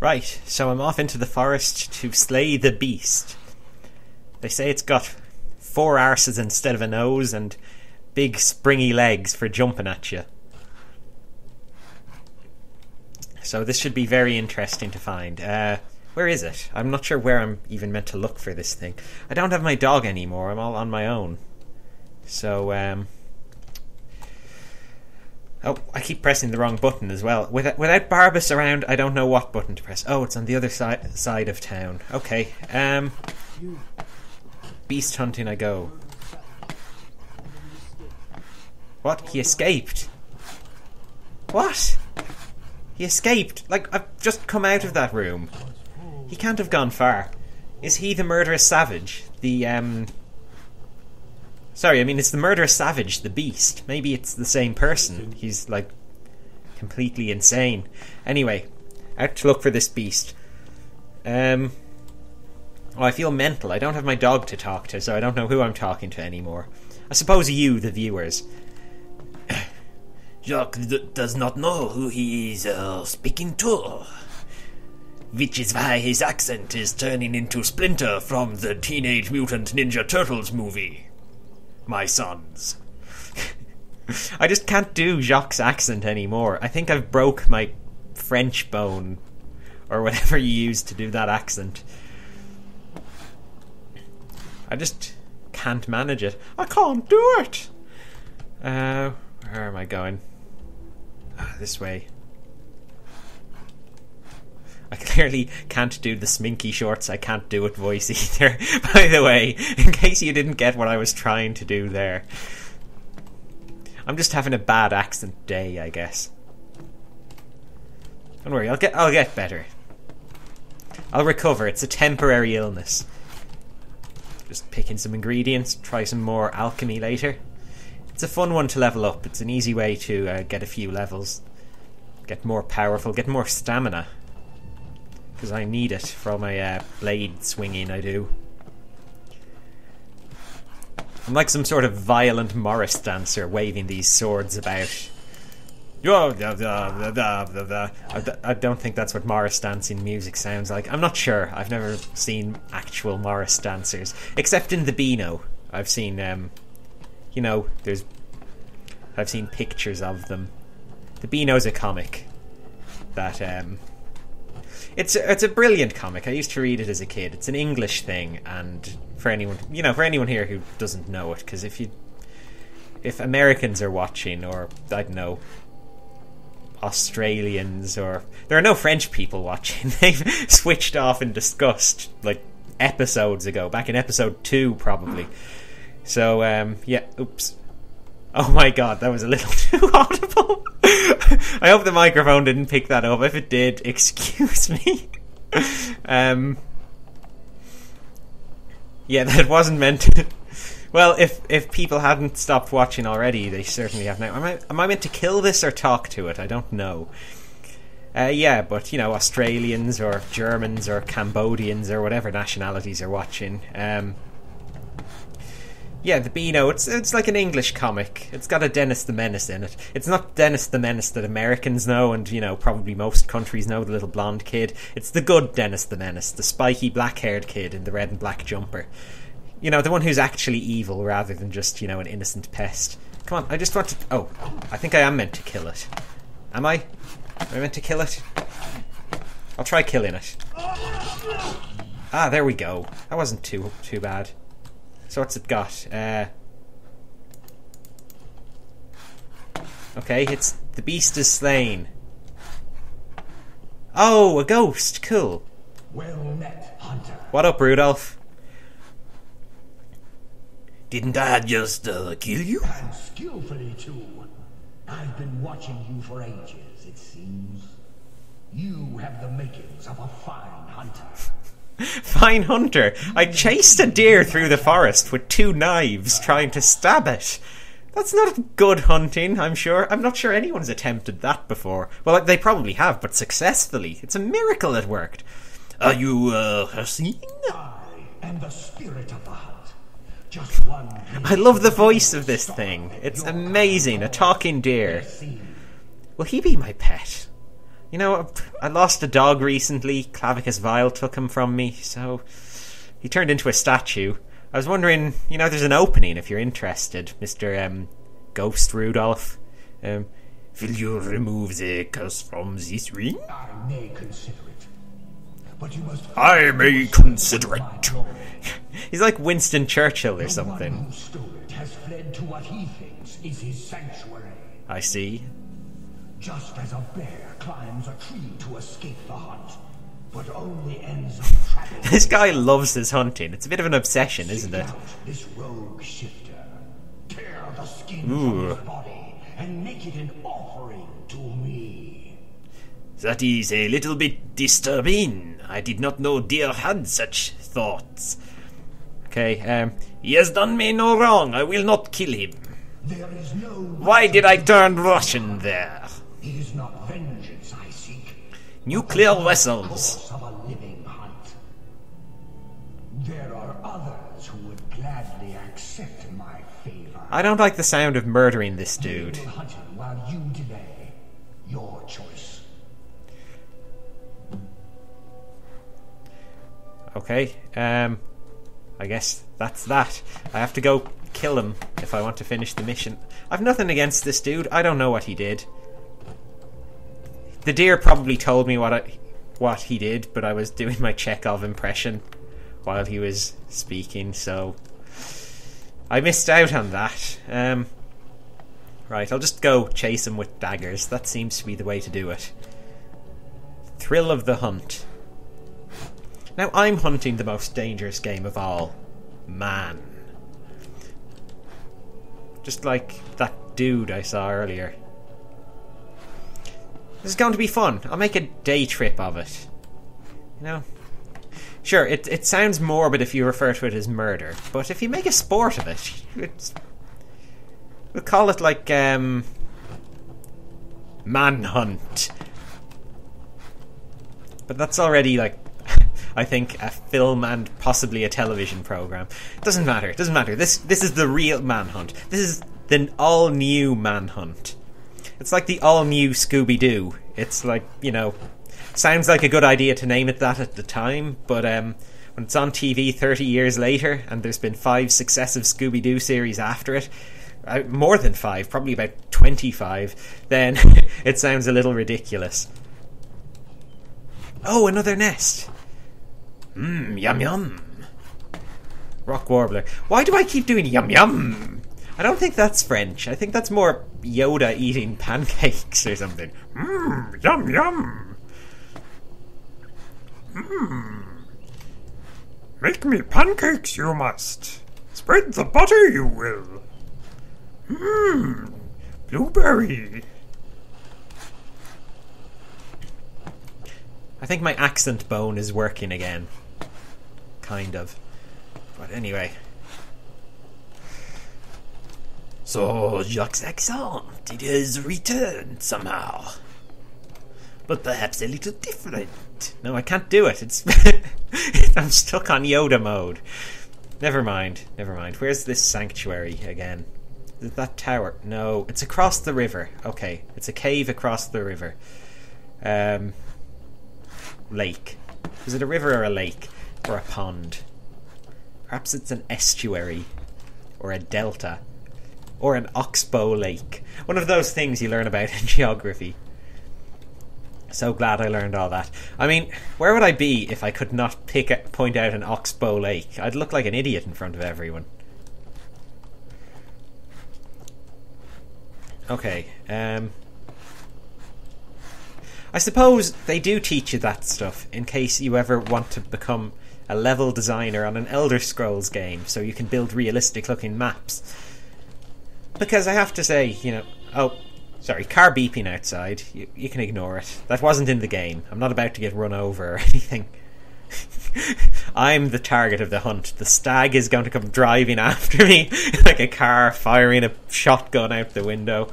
Right, so I'm off into the forest to slay the beast. They say it's got four arses instead of a nose and big springy legs for jumping at you. So this should be very interesting to find. Uh, where is it? I'm not sure where I'm even meant to look for this thing. I don't have my dog anymore. I'm all on my own. So, um, Oh, I keep pressing the wrong button as well. Without, without Barbas around, I don't know what button to press. Oh, it's on the other side side of town. Okay. Um, beast hunting I go. What? He escaped. What? He escaped. Like I've just come out of that room. He can't have gone far. Is he the murderous savage? The um Sorry, I mean it's the murderous savage, the beast. Maybe it's the same person. He's like completely insane. Anyway, out to look for this beast. Um Oh, I feel mental. I don't have my dog to talk to, so I don't know who I'm talking to anymore. I suppose you, the viewers. Jacques d- does not know who he is uh, speaking to. Which is why his accent is turning into Splinter from the Teenage Mutant Ninja Turtles movie my sons. I just can't do Jacques' accent anymore. I think I've broke my French bone, or whatever you use to do that accent. I just can't manage it. I can't do it. Uh, where am I going? Ah, this way. I clearly can't do the sminky shorts. I can't do it voice either. By the way, in case you didn't get what I was trying to do there. I'm just having a bad accent day, I guess. Don't worry, I'll get I'll get better. I'll recover. It's a temporary illness. Just picking some ingredients, try some more alchemy later. It's a fun one to level up. It's an easy way to uh, get a few levels. Get more powerful, get more stamina because I need it for my uh, blade swinging I do. I'm like some sort of violent Morris dancer waving these swords about. I don't think that's what Morris dancing music sounds like. I'm not sure. I've never seen actual Morris dancers, except in the Beano. I've seen, um, you know, there's. I've seen pictures of them. The Beano's a comic that um, it's a, it's a brilliant comic. I used to read it as a kid. It's an English thing, and for anyone you know, for anyone here who doesn't know it, because if you if Americans are watching, or I don't know, Australians, or there are no French people watching, they've switched off in disgust like episodes ago, back in episode two probably. So um, yeah, oops. Oh my god, that was a little too audible. I hope the microphone didn't pick that up. If it did, excuse me. um, yeah, that wasn't meant to. Well, if if people hadn't stopped watching already, they certainly have now. Am I am I meant to kill this or talk to it? I don't know. Uh, yeah, but you know, Australians or Germans or Cambodians or whatever nationalities are watching. Um, yeah, the Beano. It's it's like an English comic. It's got a Dennis the Menace in it. It's not Dennis the Menace that Americans know, and you know probably most countries know the little blonde kid. It's the good Dennis the Menace, the spiky black-haired kid in the red and black jumper. You know, the one who's actually evil rather than just you know an innocent pest. Come on, I just want to. Oh, I think I am meant to kill it. Am I? Am I meant to kill it? I'll try killing it. Ah, there we go. That wasn't too too bad. So what's it got? Uh, okay, it's the beast is slain. Oh, a ghost. Cool. Well met, hunter. What up, Rudolph? Didn't I just uh, kill you? And skillfully, too. I've been watching you for ages, it seems. You have the makings of a fine hunter. Fine hunter. I chased a deer through the forest with two knives trying to stab it. That's not good hunting, I'm sure. I'm not sure anyone's attempted that before. Well, they probably have, but successfully. It's a miracle it worked. Are you, uh, Hassan? I am the spirit of the hunt. Just one. I love the voice of this thing. It's amazing. A talking deer. Will he be my pet? You know, I lost a dog recently. Clavicus Vile took him from me, so he turned into a statue. I was wondering, you know, there's an opening if you're interested, Mister um, Ghost Rudolph. Um, Will you remove the curse from this ring? I may consider it. But you must I may consider it. He's like Winston Churchill or something. who stole it has fled to what he thinks is his sanctuary. I see. Just as a bear climbs a tree to escape the hunt, but only ends up trapping. This guy loves his hunting. It's a bit of an obsession, isn't it? This rogue shifter. Tear the skin Ooh. from his body and make it an offering to me. That is a little bit disturbing. I did not know deer had such thoughts. Okay, um, He has done me no wrong. I will not kill him. There is no. Why did I turn Russian there? It is not vengeance I seek. Nuclear vessels. of a living hunt. There are others who would gladly accept my favor. I don't like the sound of murdering this dude. will hunt him while you delay. Your choice. Okay, um, I guess that's that. I have to go kill him if I want to finish the mission. I've nothing against this dude. I don't know what he did. The deer probably told me what I, what he did, but I was doing my Chekhov impression while he was speaking, so I missed out on that. Um, right, I'll just go chase him with daggers. That seems to be the way to do it. Thrill of the hunt. Now I'm hunting the most dangerous game of all. Man. Just like that dude I saw earlier. This is going to be fun. I'll make a day trip of it. You know? Sure, it, it sounds morbid if you refer to it as murder, but if you make a sport of it, it's, we'll call it like, um. Manhunt. But that's already like I think a film and possibly a television program. Doesn't matter. It doesn't matter. This this is the real manhunt. This is the all new manhunt. It's like the all new Scooby Doo. It's like you know, sounds like a good idea to name it that at the time, but um, when it's on TV thirty years later and there's been five successive Scooby Doo series after it. Uh, more than five, probably about 25, then it sounds a little ridiculous. Oh, another nest. Mmm, yum yum. Rock warbler. Why do I keep doing yum yum? I don't think that's French. I think that's more Yoda eating pancakes or something. Mmm, yum yum. Hmm. Make me pancakes, you must. Spread the butter, you will. Mmm, blueberry. I think my accent bone is working again. Kind of. But anyway. So, Jacques' accent, it has returned somehow. But perhaps a little different. No, I can't do it. It's I'm stuck on Yoda mode. Never mind. Never mind. Where's this sanctuary again? Is that tower? No, it's across the river. Okay, it's a cave across the river. Um, lake. Is it a river or a lake or a pond? Perhaps it's an estuary or a delta or an oxbow lake. One of those things you learn about in geography. So glad I learned all that. I mean, where would I be if I could not pick a, point out an oxbow lake? I'd look like an idiot in front of everyone. Okay, um I suppose they do teach you that stuff in case you ever want to become a level designer on an Elder Scrolls game so you can build realistic looking maps. Because I have to say, you know, oh, sorry, car beeping outside. You, you can ignore it. That wasn't in the game. I'm not about to get run over or anything. I'm the target of the hunt. The stag is going to come driving after me like a car firing a shotgun out the window.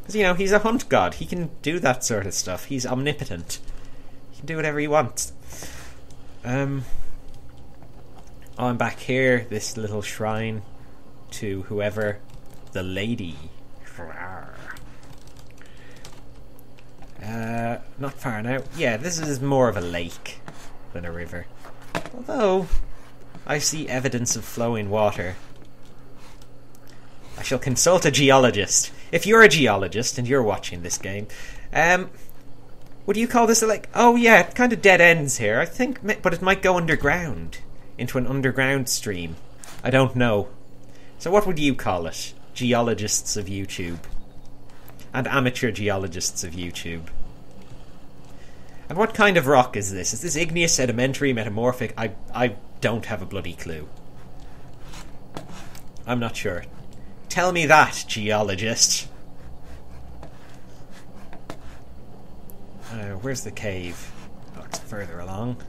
Because, you know, he's a hunt god. He can do that sort of stuff. He's omnipotent. He can do whatever he wants. Um. I'm back here. This little shrine to whoever the lady. Uh, not far now. Yeah, this is more of a lake than a river. Although, I see evidence of flowing water. I shall consult a geologist. If you're a geologist and you're watching this game, um, what do you call this a lake? Oh yeah, it kind of dead ends here. I think, but it might go underground into an underground stream. I don't know. So what would you call it? Geologists of YouTube and amateur geologists of YouTube. And what kind of rock is this? Is this igneous, sedimentary, metamorphic? I I don't have a bloody clue. I'm not sure. Tell me that, geologist. Uh, where's the cave? Oh, it's further along.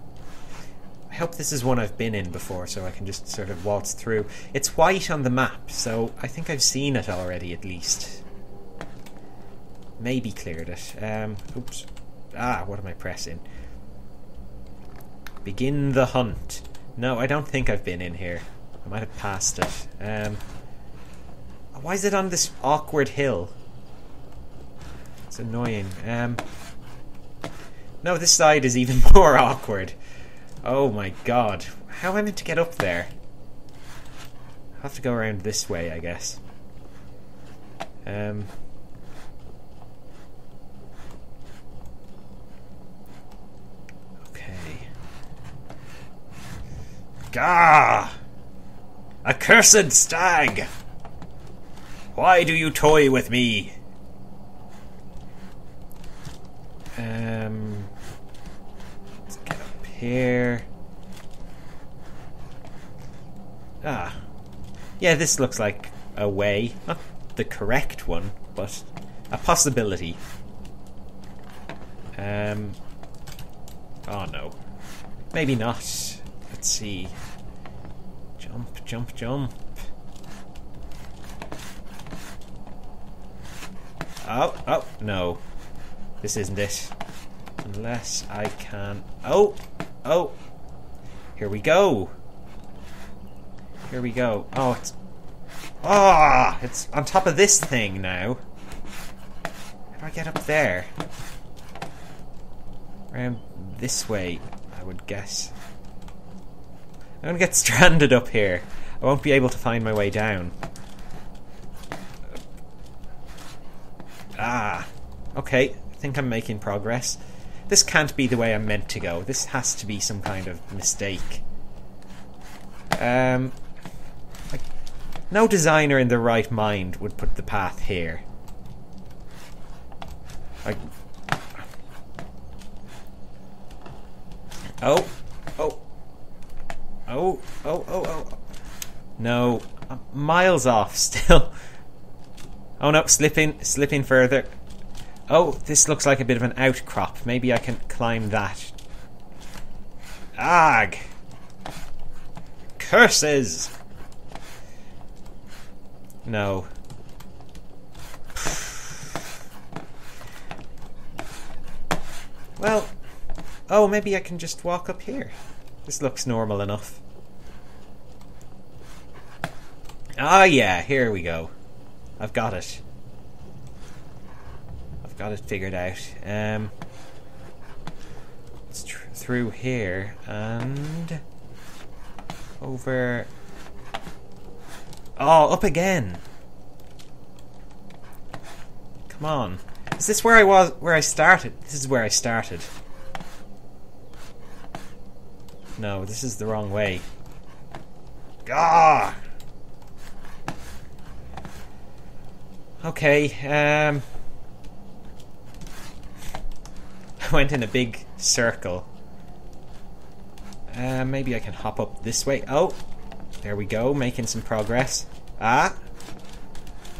I hope this is one I've been in before, so I can just sort of waltz through. It's white on the map, so I think I've seen it already at least. Maybe cleared it. Um, oops. Ah, what am I pressing? Begin the hunt. No, I don't think I've been in here. I might have passed it. Um, why is it on this awkward hill? It's annoying. Um, no, this side is even more awkward. Oh my god. How am I meant to get up there? i have to go around this way, I guess. Um... Okay. Gah! Accursed stag! Why do you toy with me? Um, here. Ah. Yeah, this looks like a way. Not the correct one, but a possibility. Um. Oh no. Maybe not. Let's see. Jump, jump, jump. Oh, oh, no. This isn't it. Unless I can... Oh! Oh! Here we go! Here we go. Oh, it's... Ah! Oh, it's on top of this thing now. How do I get up there? Around this way, I would guess. I'm gonna get stranded up here. I won't be able to find my way down. Ah. Okay, I think I'm making progress. This can't be the way I'm meant to go. This has to be some kind of mistake. Um, like, no designer in their right mind would put the path here. Like, oh, oh, oh, oh, oh, oh. No, I'm miles off still. Oh no, slipping, slipping further. Oh, this looks like a bit of an outcrop. Maybe I can climb that. Ag! Curses! No. Well, oh, maybe I can just walk up here. This looks normal enough. Ah, yeah, here we go. I've got it. Got it figured out. Um, it's through here and over. Oh, up again. Come on. Is this where I was? Where I started? This is where I started. No, this is the wrong way. Gah! Okay, um... I went in a big circle. Uh, maybe I can hop up this way. Oh! There we go, making some progress. Ah!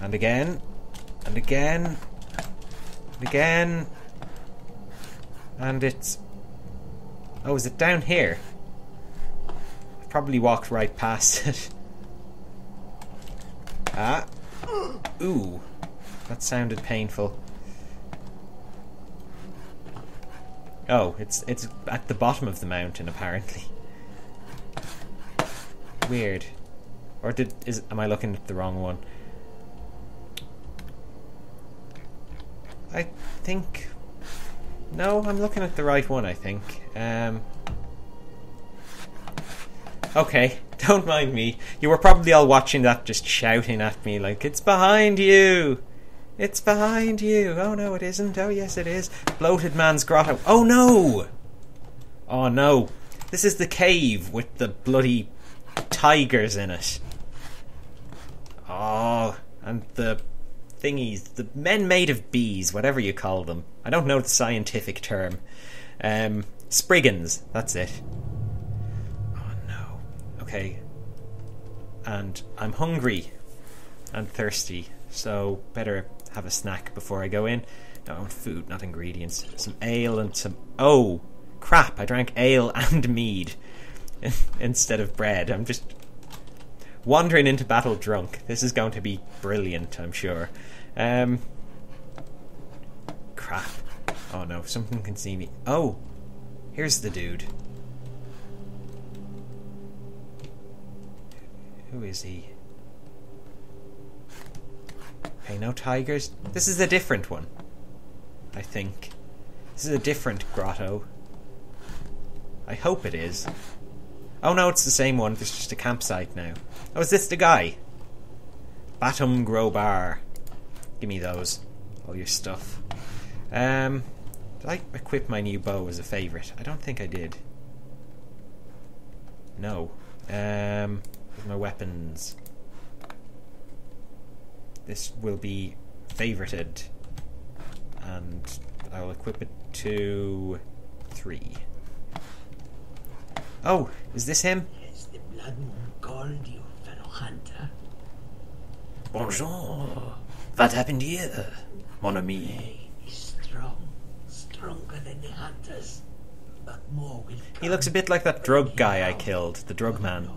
And again. And again. And again. And it's... Oh, is it down here? I probably walked right past it. ah! Ooh. That sounded painful. Oh, it's it's at the bottom of the mountain apparently. Weird. Or did is am I looking at the wrong one? I think No, I'm looking at the right one, I think. Um, okay, don't mind me. You were probably all watching that just shouting at me like, it's behind you! It's behind you! Oh no, it isn't. Oh yes, it is. Bloated Man's Grotto. Oh no! Oh no. This is the cave with the bloody tigers in it. Oh, and the thingies, the men made of bees, whatever you call them. I don't know the scientific term. Um, Spriggans, that's it. Oh no. Okay. And I'm hungry and thirsty, so better have a snack before I go in. No, I want food, not ingredients. Some ale and some. Oh! Crap, I drank ale and mead instead of bread. I'm just wandering into battle drunk. This is going to be brilliant, I'm sure. Um, crap. Oh no, something can see me. Oh, here's the dude. Who is he? Okay, no tigers. This is a different one. I think. This is a different grotto. I hope it is. Oh no, it's the same one. There's just a campsite now. Oh, is this the guy? Batum Grobar. Give me those. All your stuff. Um, did I equip my new bow as a favourite? I don't think I did. No. Um, my weapons. This will be favorited. And I'll equip it to three. Oh, is this him? Has the blood moon called you, fellow hunter? Bonjour. What happened here, mon ami? He's strong, stronger than the hunters. But more will He looks a bit like that drug guy I killed, the drug man.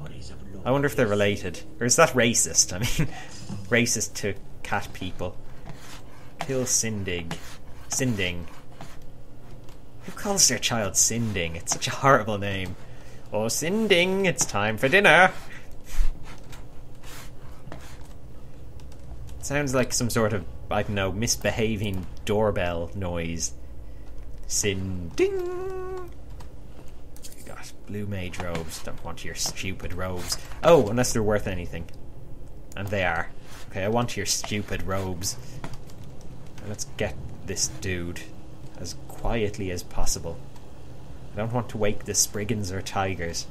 I wonder if they're related. Or is that racist? I mean, racist to cat people. Kill Sindig. Sinding. Who calls their child Sinding? It's such a horrible name. Oh, Sinding, it's time for dinner. It sounds like some sort of, I don't know, misbehaving doorbell noise. Sinding. You got blue mage robes. Don't want your stupid robes. Oh, unless they're worth anything. And they are. Okay, I want your stupid robes. Let's get this dude as quietly as possible. I don't want to wake the Spriggans or Tigers.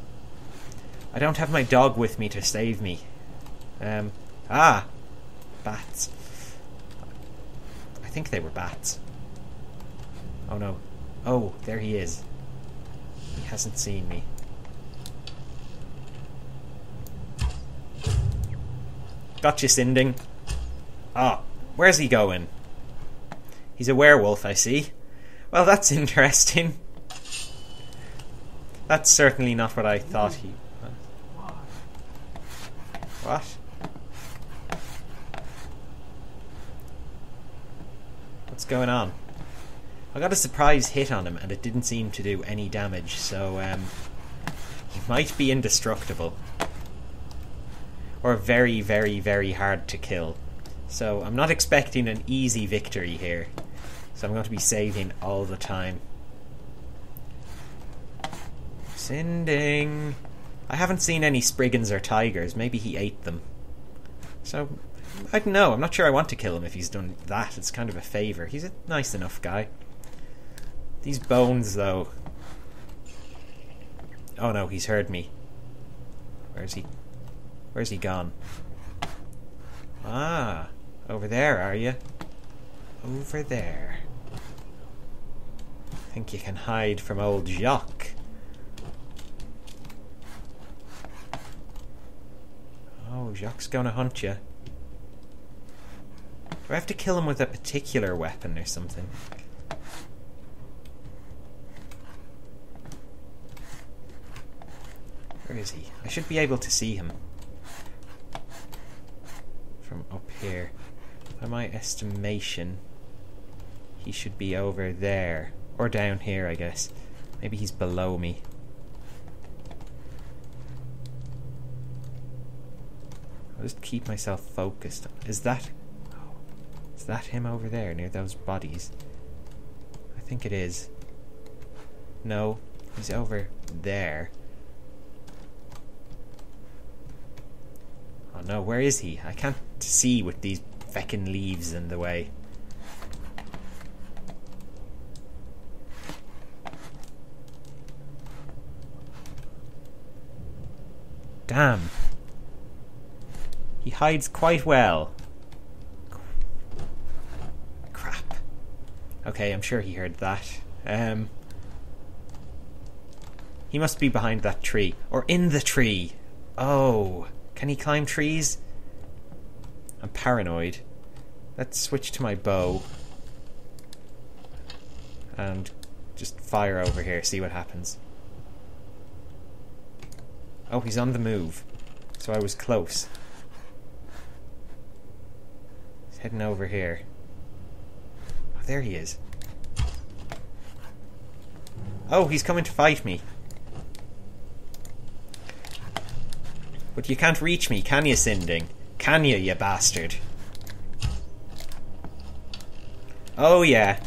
I don't have my dog with me to save me. Um, ah! Bats. I think they were bats. Oh no. Oh, there he is. He hasn't seen me. Gotcha, Sinding. Ah, where's he going? He's a werewolf, I see. Well, that's interesting. That's certainly not what I thought he. What? What's going on? I got a surprise hit on him and it didn't seem to do any damage, so um, he might be indestructible. Or very, very, very hard to kill. So I'm not expecting an easy victory here. So I'm going to be saving all the time. Sinding. I haven't seen any Spriggans or Tigers. Maybe he ate them. So, I don't know. I'm not sure I want to kill him if he's done that. It's kind of a favour. He's a nice enough guy. These bones, though. Oh no, he's heard me. Where's he? Where's he gone? Ah, over there, are you? Over there. I think you can hide from old Jacques? Oh, Jacques gonna hunt you. Do I have to kill him with a particular weapon or something? Is he? I should be able to see him. From up here. By my estimation, he should be over there. Or down here, I guess. Maybe he's below me. I'll just keep myself focused. Is that... Is that him over there, near those bodies? I think it is. No, he's over there. Oh no, where is he? I can't see with these feckin' leaves in the way. Damn. He hides quite well. Crap. Okay, I'm sure he heard that. Um. He must be behind that tree. Or in the tree. Oh. Can he climb trees? I'm paranoid. Let's switch to my bow. And just fire over here, see what happens. Oh, he's on the move. So I was close. He's heading over here. Oh, there he is. Oh, he's coming to fight me. But you can't reach me, can you, Sinding? Can you, you bastard? Oh yeah,